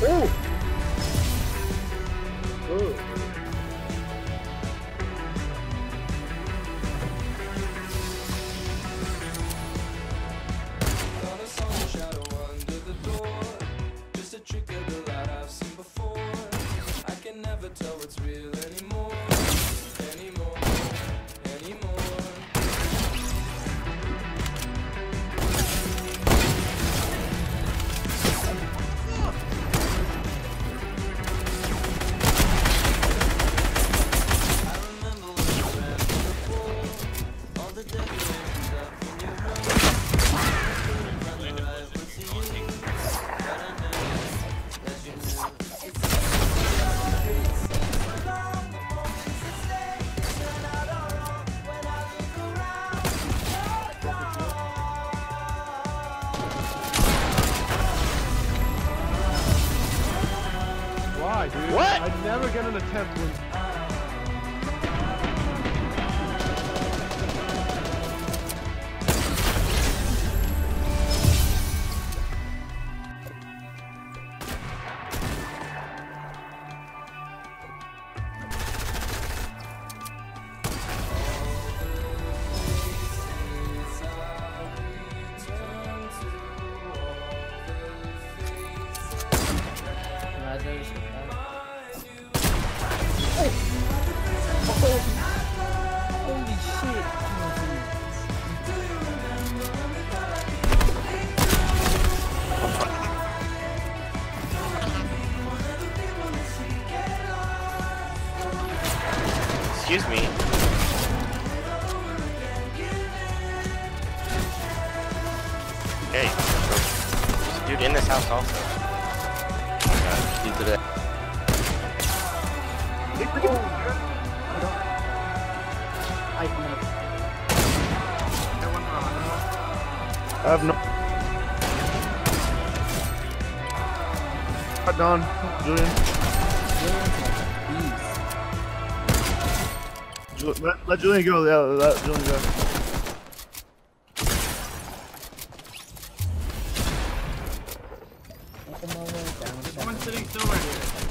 Ooh. Why, dude? What? I'd never get an attempt when. Holy shit. Excuse me. Hey, dude in this house also. Oh god, I have no. Not done, Julian. Let, let, Julian go. Yeah, let Julian go. Someone's sitting still right here.